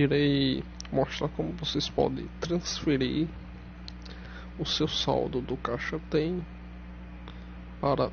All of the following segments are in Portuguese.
irei mostrar como vocês podem transferir o seu saldo do caixa tem para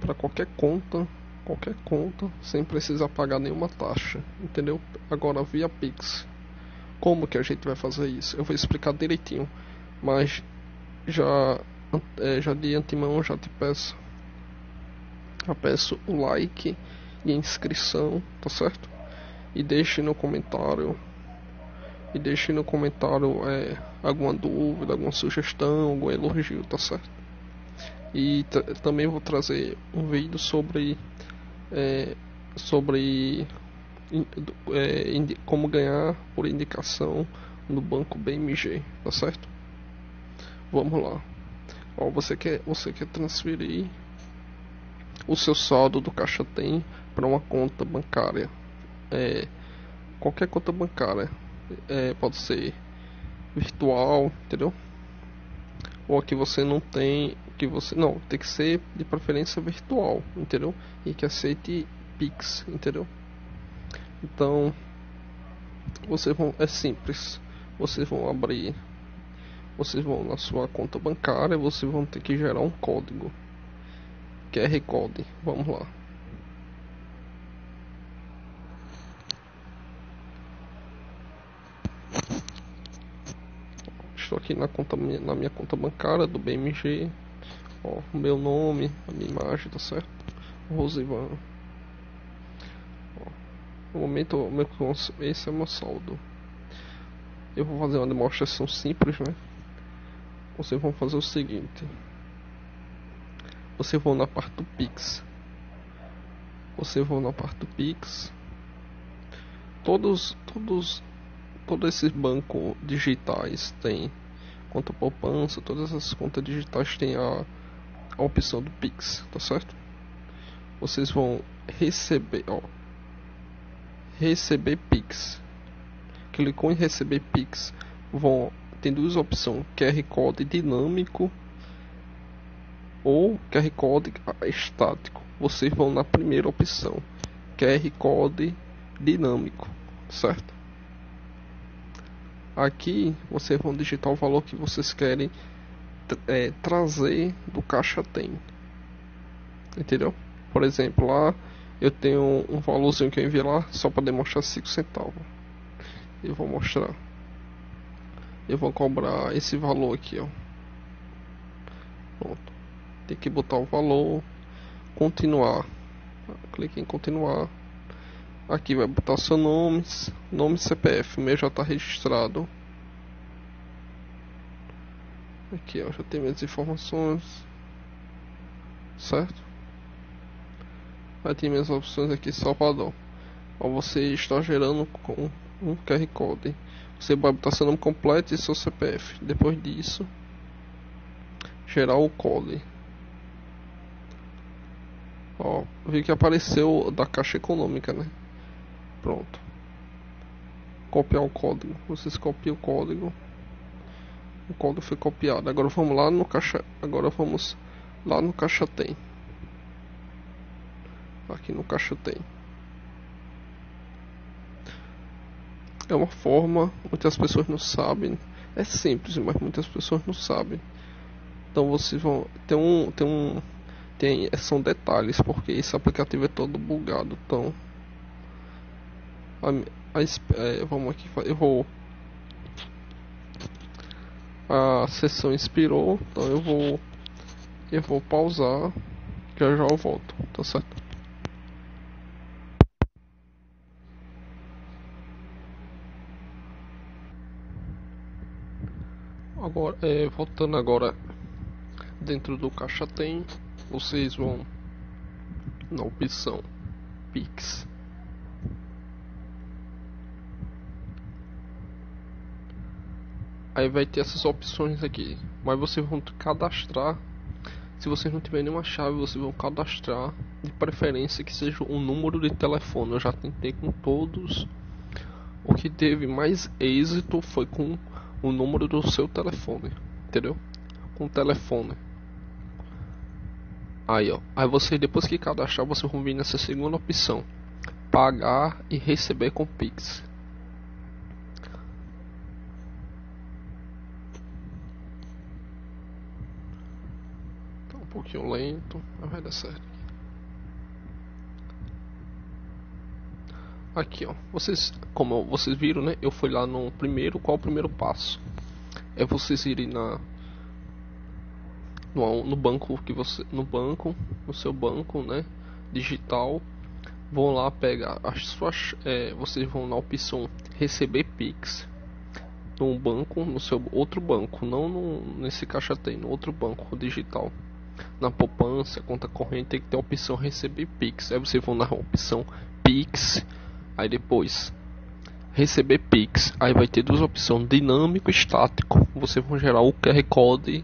para qualquer conta qualquer conta sem precisar pagar nenhuma taxa entendeu? Agora via Pix. Como que a gente vai fazer isso? Eu vou explicar direitinho mas já é, já de antemão já te peço já peço o like e inscrição tá certo e deixe no comentário e deixe no comentário é, alguma dúvida, alguma sugestão, algum elogio, tá certo? E também vou trazer um vídeo sobre é, sobre é, como ganhar por indicação no banco BMG, tá certo? Vamos lá. Ó, você quer você quer transferir o seu saldo do caixa tem para uma conta bancária, é, qualquer conta bancária, é, pode ser virtual, entendeu? Ou que você não tem, que você não tem que ser de preferência virtual, entendeu? E que aceite Pix, entendeu? Então, vocês vão é simples. Vocês vão abrir, vocês vão na sua conta bancária, vocês vão ter que gerar um código QR Code. Vamos lá. Aqui na, conta, na minha conta bancária do BMG. Ó, o meu nome, a minha imagem, tá certo? Rosivan. No momento, meu, esse é o meu saldo. Eu vou fazer uma demonstração simples, né? Vocês vão fazer o seguinte. Você vão na parte do Pix. Você vão na parte do Pix. Todos, todos, todos esses bancos digitais têm conta poupança, todas as contas digitais têm a, a opção do Pix, tá certo? Vocês vão receber, ó, receber Pix. Clicou em receber Pix, vão tem duas opções, QR Code dinâmico ou QR Code estático. Vocês vão na primeira opção, QR Code dinâmico, certo? Aqui vocês vão digitar o valor que vocês querem é, trazer do caixa tem. Entendeu? Por exemplo, lá eu tenho um valorzinho que eu enviei lá só para demonstrar 5 centavos. Eu vou mostrar. Eu vou cobrar esse valor aqui, ó. Pronto. Tem que botar o valor, continuar. Clique em continuar. Aqui vai botar seu nome, nome CPF, o meu já está registrado. Aqui ó, já tem minhas informações. Certo? Vai ter minhas opções aqui Salvador. Ó, você está gerando com um QR Code. Você vai botar seu nome completo e seu CPF. Depois disso, gerar o código. Ó, vi que apareceu da caixa econômica, né? Pronto. Copiar o código. Vocês copiam o código. O código foi copiado. Agora vamos lá no caixa. Agora vamos lá no caixa tem. Aqui no caixa tem. É uma forma, muitas pessoas não sabem. É simples, mas muitas pessoas não sabem. Então vocês vão tem um tem um tem são detalhes porque esse aplicativo é todo bugado. Então a, a, é, vamos aqui, eu vou. A sessão expirou, então eu vou. Eu vou pausar. Já já eu volto, tá certo? Agora, é, voltando agora dentro do caixa tem, vocês vão na opção Pix Aí vai ter essas opções aqui. Mas vocês vão cadastrar. Se vocês não tiverem nenhuma chave, vocês vão cadastrar. De preferência que seja um número de telefone. Eu já tentei com todos. O que teve mais êxito foi com o número do seu telefone. Entendeu? Com o telefone. Aí ó. Aí você depois que cadastrar, você vai vir nessa segunda opção. Pagar e receber com Pix. Pouquinho lento, mas vai dar certo. Aqui, ó. Vocês, como vocês viram, né? Eu fui lá no primeiro. Qual o primeiro passo? É vocês irem na no, no banco que você, no banco, no seu banco, né? Digital. Vão lá pegar as suas, é, vocês vão na opção receber Pix no banco, no seu outro banco, não no, nesse caixa tem, no outro banco digital. Na poupança, conta corrente tem que ter a opção receber Pix. Aí você vão na opção Pix Aí depois receber Pix. Aí vai ter duas opções, dinâmico e estático. Você vai gerar o QR Code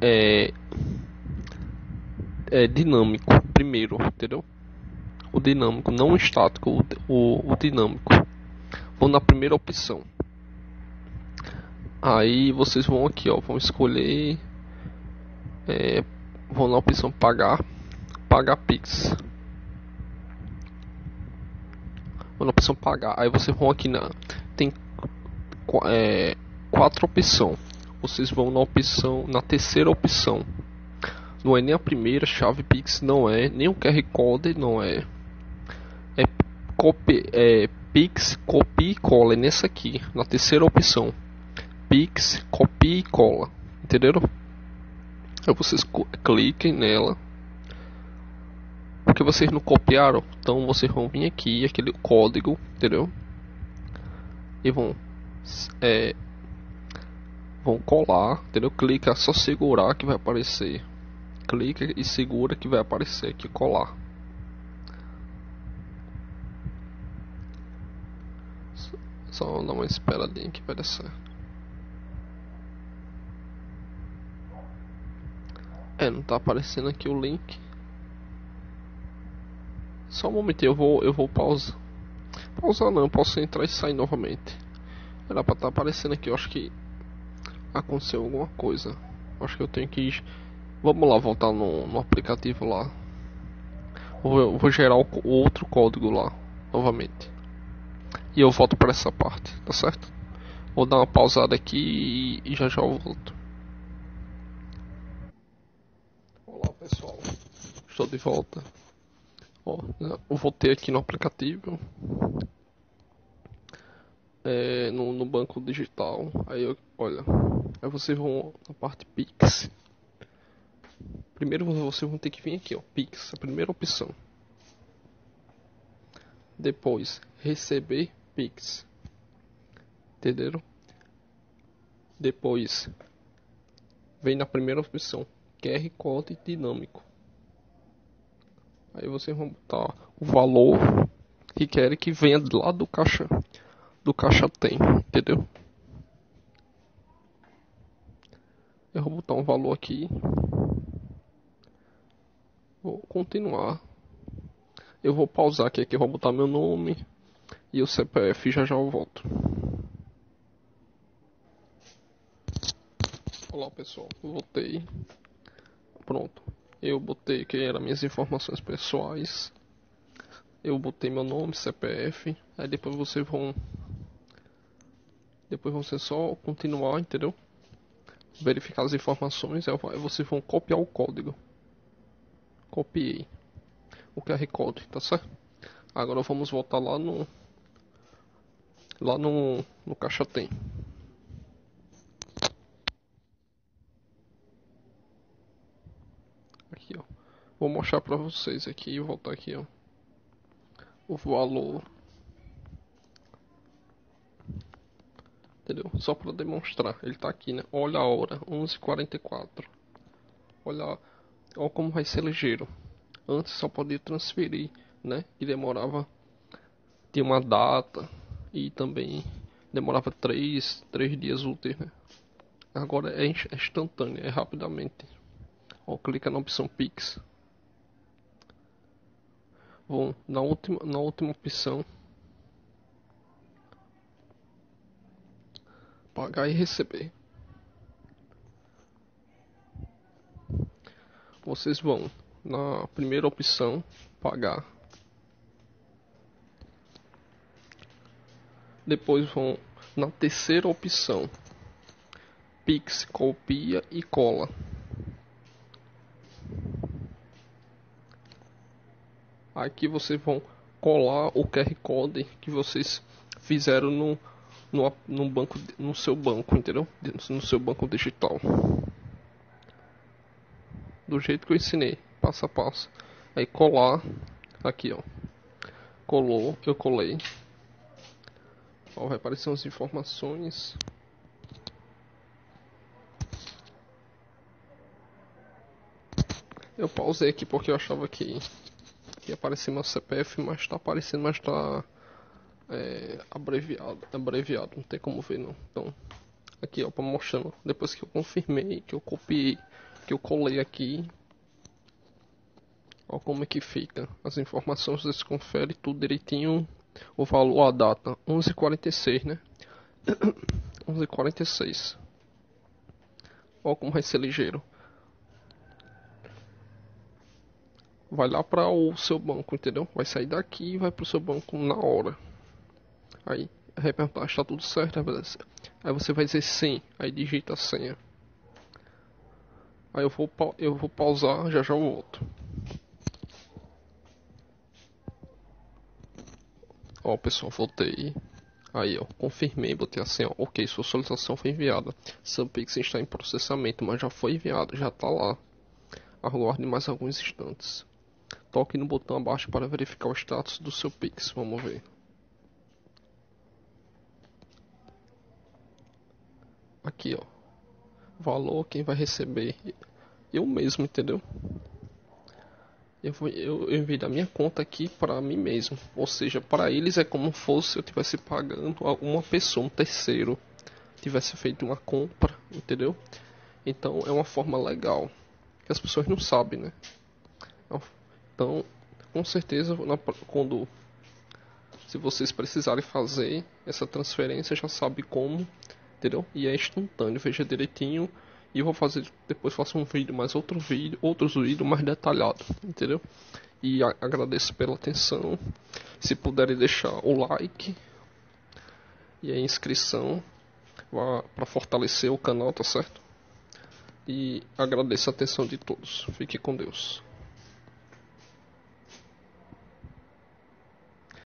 é, é dinâmico primeiro, entendeu? O dinâmico, não o estático, o, o, o dinâmico. Vou na primeira opção. Aí vocês vão aqui, ó, vão escolher, é, vão na opção pagar, pagar Pix. na opção pagar. Aí vocês vão aqui na tem é, quatro opções. Vocês vão na opção na terceira opção. Não é nem a primeira chave Pix, não é nem o QR Code, não é. É, copy, é Pix, copia e cola. É nessa aqui, na terceira opção. Pix, copia e cola. Entenderam? Aí vocês cliquem nela porque vocês não copiaram, então vocês vão vir aqui, aquele código, entendeu? E vão é, vão colar, entendeu? Clica, só segurar que vai aparecer. Clica e segura que vai aparecer aqui colar. Só dar uma esperadinha que vai dar certo. É, não tá aparecendo aqui o link. Só um momento, eu vou, eu vou pausar. Pausar não, posso entrar e sair novamente. Era pra estar tá aparecendo aqui, eu acho que aconteceu alguma coisa. Acho que eu tenho que ir. Vamos lá, voltar no, no aplicativo lá. Vou, vou gerar o, o outro código lá, novamente. E eu volto para essa parte, tá certo? Vou dar uma pausada aqui e, e já já eu volto. Olá pessoal, estou de volta. Ó, eu voltei aqui no aplicativo. É, no, no, banco digital. Aí eu, olha, aí vocês vão na parte Pix. Primeiro vocês vão ter que vir aqui, ó, Pix, a primeira opção. Depois, receber Pix. Entenderam? Depois, vem na primeira opção, QR Code dinâmico. Aí vocês vão botar o valor que querem que venha lá do caixa do caixa tem, entendeu? Eu vou botar um valor aqui. Vou continuar. Eu vou pausar aqui, aqui eu vou botar meu nome e o CPF já já eu volto. Olá pessoal, voltei. Pronto eu botei que eram minhas informações pessoais. Eu botei meu nome, CPF. Aí depois vocês vão. Depois você só continuar, entendeu? Verificar as informações. Aí vocês vão copiar o código. Copiei o QR Code, tá certo? Agora vamos voltar lá no. Lá no, no caixa tem. Vou mostrar pra vocês aqui e voltar aqui, ó. O valor. Entendeu? Só pra demonstrar. Ele tá aqui, né? Olha a hora. 11h44. Olha, olha como vai ser ligeiro. Antes só podia transferir, né? E demorava. Tinha uma data. E também demorava 3, 3 dias úteis, né? Agora é instantâneo, é rapidamente. Ó, clica na opção Pix. Bom, na última, na última opção, pagar e receber. Vocês vão na primeira opção, pagar. Depois vão na terceira opção, Pix, copia e cola. Aqui vocês vão colar o QR Code que vocês fizeram no, no, no banco, no seu banco, entendeu? No seu banco digital. Do jeito que eu ensinei, passo a passo. Aí colar, aqui ó, colou, eu colei. Ó, vai aparecer umas informações. Eu pausei aqui porque eu achava que ia aparecer meu CPF, mas está aparecendo, mas está é, abreviado, abreviado, não tem como ver não. Então, aqui ó, para mostrando, depois que eu confirmei, que eu copiei, que eu colei aqui, ó como é que fica. As informações você confere tudo direitinho, o valor, a data, 11:46, né? 11:46. Ó como vai ser ligeiro. Vai lá para o seu banco, entendeu? Vai sair daqui e vai para o seu banco na hora. Aí, vai perguntar, está tudo certo? Aí você vai dizer sim, aí digita a senha. Aí eu vou, eu vou pausar, já já volto. Ó, pessoal, voltei. Aí, ó, confirmei, botei a senha. Ok, sua solicitação foi enviada. Seu Pix está em processamento, mas já foi enviado, já está lá. Aguarde mais alguns instantes. Toque no botão abaixo para verificar o status do seu Pix. Vamos ver. Aqui, ó. Valor, quem vai receber? Eu mesmo, entendeu? Eu, vou, eu, eu enviei da minha conta aqui para mim mesmo. Ou seja, para eles é como fosse eu tivesse pagando a uma pessoa, um terceiro, tivesse feito uma compra, entendeu? Então é uma forma legal que as pessoas não sabem, né? É uma então, com certeza, na, quando se vocês precisarem fazer essa transferência, já sabe como, entendeu? E é instantâneo, veja direitinho. E eu vou fazer depois faço um vídeo, mais outro vídeo, outros vídeos mais detalhado, entendeu? E a, agradeço pela atenção. Se puderem deixar o like e a inscrição para fortalecer o canal, tá certo? E agradeço a atenção de todos. Fique com Deus.